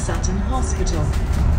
Sutton Hospital.